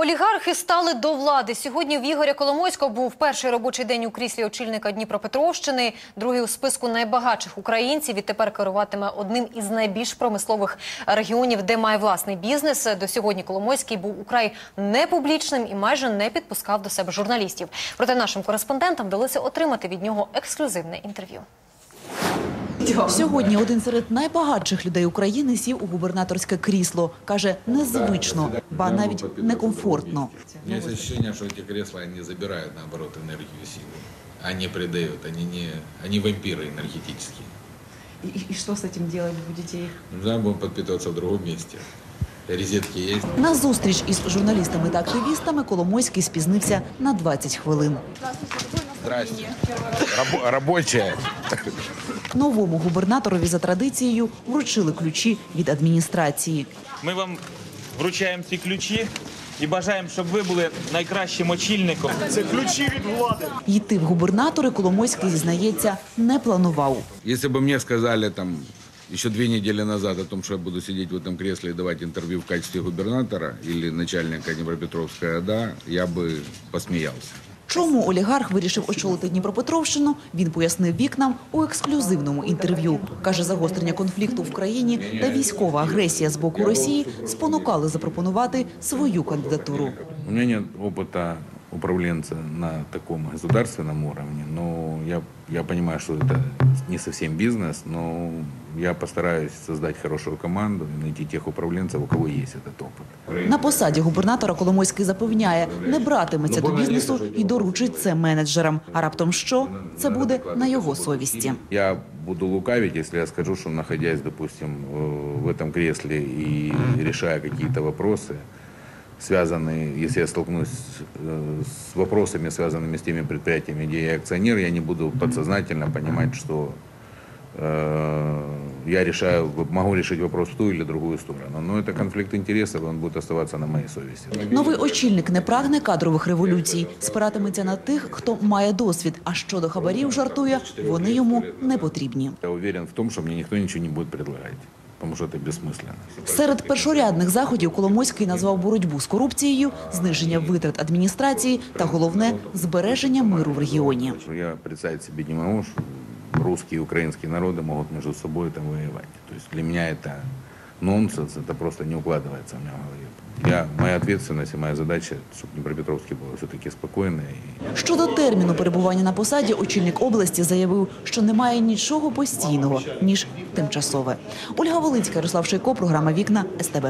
Олігархи стали до влади. Сьогодні в Ігоря Коломойського був перший робочий день у кріслі очільника Дніпропетровщини, другий у списку найбагатших українців. Відтепер керуватиме одним із найбільш промислових регіонів, де має власний бізнес. До сьогодні Коломойський був украй непублічним і майже не підпускав до себе журналістів. Проте нашим кореспондентам вдалося отримати від нього ексклюзивне інтерв'ю. Сьогодні один серед найбагатших людей України сів у губернаторське крісло. Каже, незвично, ба навіть некомфортно. У меня есть ощущение, что эти кресла, они забирают, наоборот, энергию и силу. Они придают, они не, они вампиры энергетические. И, и что с этим делать будете их? Нужно будем подпитываться в другом месте. Розетки есть. На зустріч із журналістами та активістами Коломойський спізнився на 20 хвилин. Здрасте. Рабо- рабочая. Новому губернаторові за традицією вручили ключі від адміністрації. Ми вам вручаємо ці ключі і бажаємо, щоб ви були найкращим очільником. Йти в губернатори Коломойський зізнається не планував. Если бы мне сказали там еще две недели назад о том, что я буду сидеть в этом кресле и давать интервью в качестве губернатора или начальника Днепропетровской ОДА, я бы посмеялся. Чому олігарх вирішив очолити Дніпропетровщину, він пояснив вікнам у ексклюзивному інтерв'ю. Каже, загострення конфлікту в країні та військова агресія з боку Росії спонукали запропонувати свою кандидатуру. У мене опыта управленца на таком государственном уровне, но я, я понимаю, что это не совсем бизнес, но я постараюсь создать хорошую команду и найти тех управленцев, у кого есть этот опыт. На посаді губернатора Коломойський запевняє, не братиметься до бізнесу і доручить це менеджерам. А раптом що? Це буде на його совісті. Я буду лукавить, если я скажу, что находясь, допустим, э, в этом кресле и решая какие-то вопросы, связанные, если я столкнусь э, с вопросами, связанными с теми предприятиями, где я акционер, я не буду подсознательно понимать, что э, я решаю, могу решить вопрос в ту или другую сторону. Но это конфликт интересов, он будет оставаться на моей совести. Новий очільник не прагне кадрових революцій, спиратиметься на тих, хто має досвід. А щодо хабарів жартує, вони йому не потрібні. Я уверен в том, что мне никто ничего не будет предлагать, потому что это бессмысленно. Серед першорядних заходів Коломойський назвав боротьбу з корупцією, зниження витрат адміністрації та головне збереження миру в регіоні. Я представить себе не могу, что русские и украинские народы могут между собой там воевать. То есть для меня это нонсенс, это просто не укладывается у меня в голове. Я, моя ответственность и моя задача, чтобы Днепропетровске было все-таки спокойно и Щодо терміну перебування на посаді, очільник області заявив, що немає нічого постійного ніж тимчасове. Ольга Волинська, Ярослав Шейко, програма Вікна СТБ.